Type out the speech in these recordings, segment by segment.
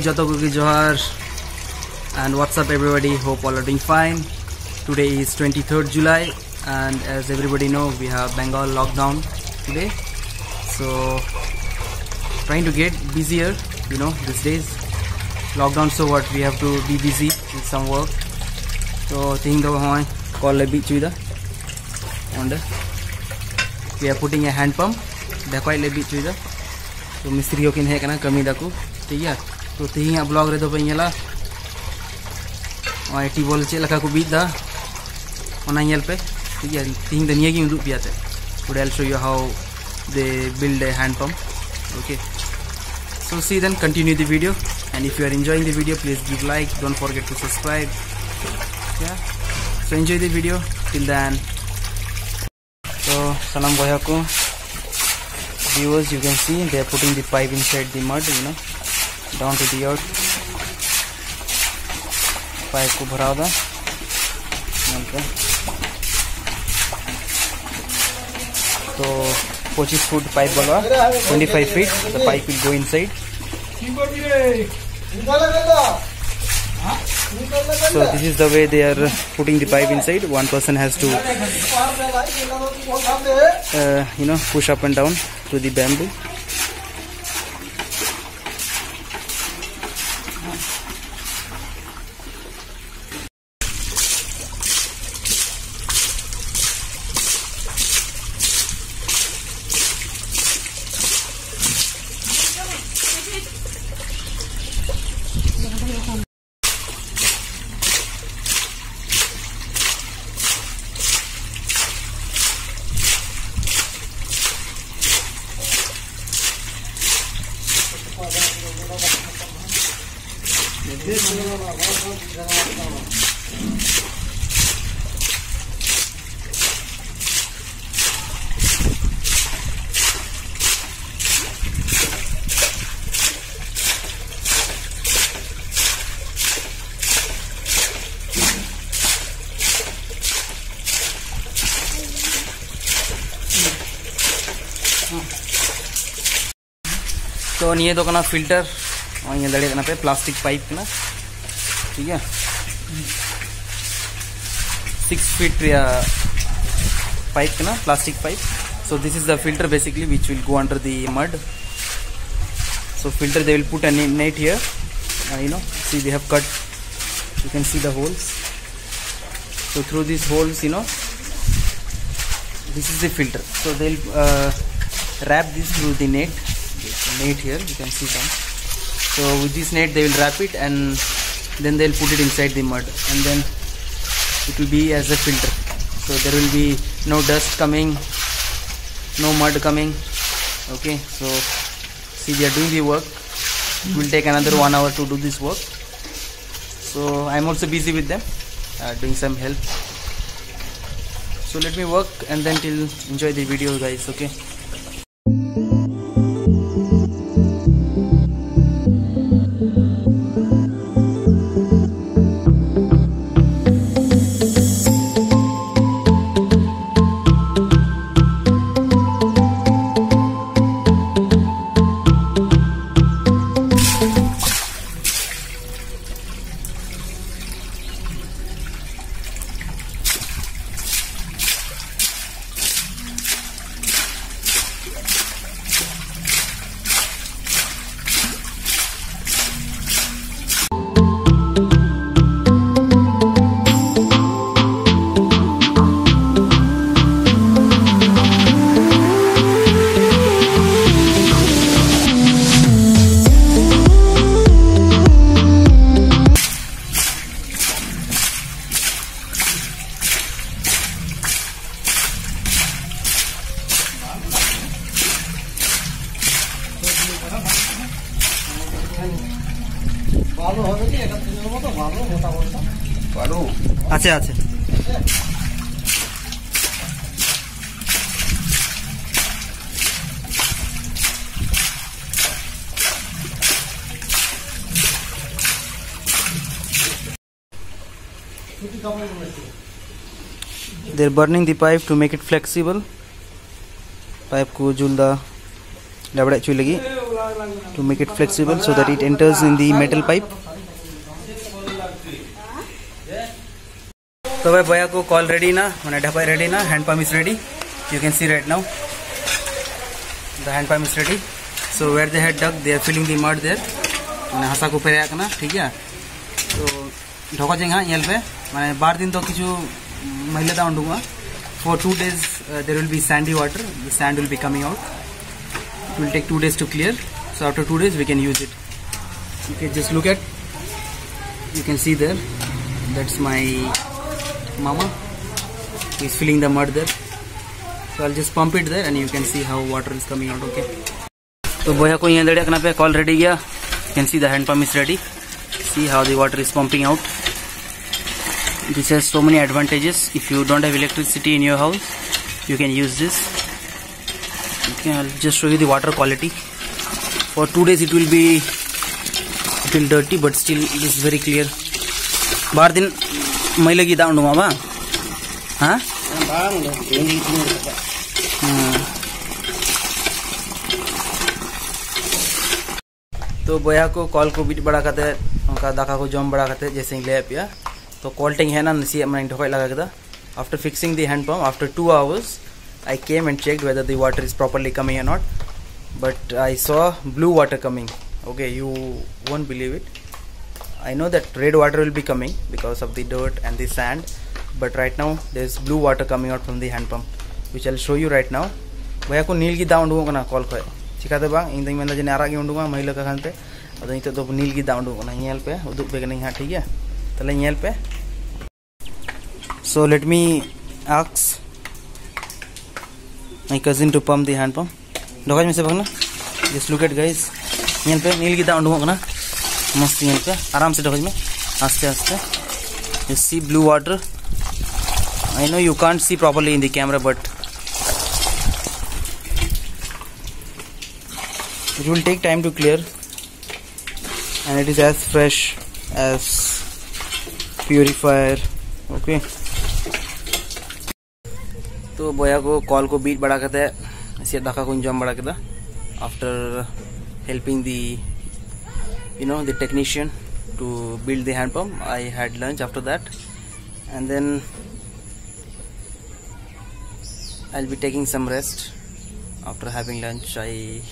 जत को कि जोहर and what's up everybody hope all doing fine today is twenty third July and as everybody know we have Bengal lockdown today so trying to get busier you know this days lockdown so what we have to be busy in some work तो तीन दो हम कॉल ले बीच चुदा and we are putting a handpump देखा ले बीच चुदा तो मिस्त्री हो कि नहीं कमी दाकू ठीक है तो तेह ब्लॉग रे आईटी बोल चल को बीत दापे ठीक है तीन दिन ये उदू पे आते would L show you how they build a hand pump okay so see then continue the video and if you are enjoying the video please give like don't forget to subscribe so enjoy the video till then तो सनम बया को you can see they are putting the inside the mud you know down to the earth pipe को भरा होगा तो 25 foot pipe वाला 25 feet the pipe will go inside so this is the way they are putting the pipe inside one person has to uh, you know push up and down to the bamboo तो दो कना filter और ये दड़े पे plastic pipe कना ठीक है six feet pipe कना plastic pipe so this is the filter basically which will go under the mud so filter they will put a net here uh, you know see they have cut you can see the holes so through these holes you know this is the filter so they'll uh, wrap this through the net net here you can see some so with this net they will wrap it and then they'll put it inside the mud. And then it will be as a filter. So there will be no dust coming no mud coming. Okay so see they are doing the work. It will take another one hour to do this work. So i'm also busy with them uh, doing some help. So let me work and then till enjoy the video guys okay আছে আছে they're burning the pipe to make it flexible pipe को जुलदा लबड़ा चुई लगी to make it flexible so that it enters in the metal pipe तो भाई भैया को call ready ना मैंने ढपा रेडी ना hand pump is ready you can see ready now the hand pump is ready so where they had dug there filling feeling the mud there मैंने हंसा को पेरे आकना, ठीक है? तो ढोका जाएँगे हाँ पे। मैंने बार दिन तो कि महिला दा उडूँगा for two days there will be sandy water the sand will be coming out it will take two days to clear so after two days we can use it just look at you can see there that's my mama he's filling the mud there so I'll just pump it there and you can see how water is coming out okay तो बोया को यहाँ दड़िया करना पे कॉल ready गया can see the hand pump is ready see how the water is pumping out this has so many advantages if you don't have electricity in your house you can use this okay I'll just show you the water quality for two days it will be it will dirty but still it is very clear बार दिन मैले गीत आउनु म हाँ? तो बया को कॉल को बीट बड़ा करते उनका दाका को जम बड़ा करते जैसे ही ले पिया तो कॉल टिंग है ना, नसी मैंने ढोकाई लगा के after fixing the hand pump after two hours I came and check whether the water is properly coming या not but I saw blue water coming okay you won't believe it I know that red water will be coming because of the dirt and the sand but right now there's blue water coming out from the hand pump which I'll show you right now भैया को नील की दा उंडुगो call खय चिकाते बा इन मेंदा जने आरा उंडुगा महिला का खानते अदो नितो दो नील की दा उंडुगो पे उदुक पे कना ठीक है तले पे so let me ask my cousin to pump the hand pump ढोकाज में से भगना just look at guys पे नील की दा उंडुगो कना मस्त यहाँ पे आराम से डे में आस्ते आस्ते। ये see blue water I know you can't see properly in the camera but it will take time to clear and it is as fresh as purifier okay तो बोया को कॉल को बीट बढ़ा करता है। इसे दाखा को इंजाम बढ़ा करता। After helping the you know the technician to build the hand pump. I had lunch after that. And then I'll be taking some rest. After having lunch I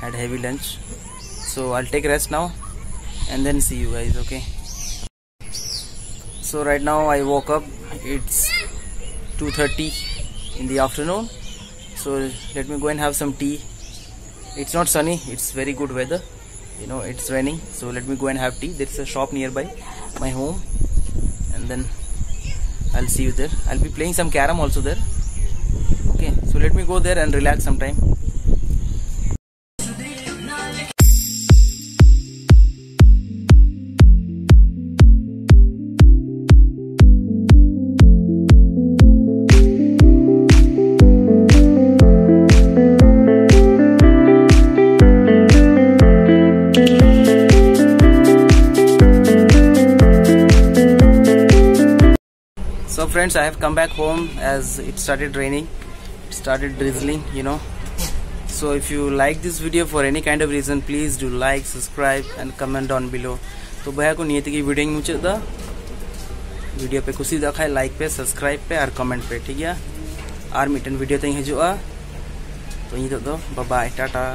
had heavy lunch. So I'll take rest now and then see you guys okay? So right now I woke up. It's 2:30 in the afternoon. So let me go and have some tea. It's not sunny. It's very good weather you know it's raining so let me go and have tea. There's a shop nearby my home. And then I'll see you there. I'll be playing some carom also there. Okay so let me go there and relax some friends I have come back home as it started raining started drizzling you know so if you like this video for any kind of reason please do like subscribe and comment on below तो भैया को नियत की video मुझे video पे खुशी देखा like पे सब्सक्राइब पे और कमेंट पे, ठीक है? और मिट्टन वीडियो तीन हजू तो बाबा टाटा।